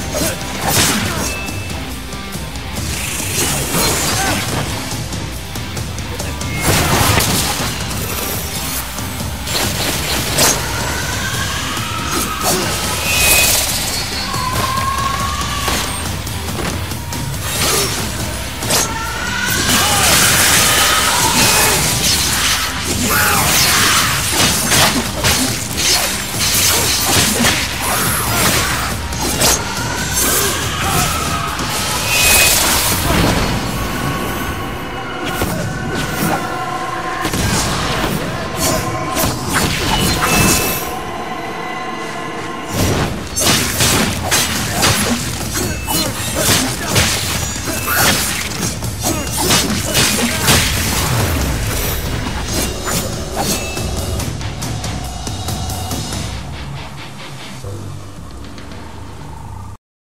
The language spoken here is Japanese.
あっ!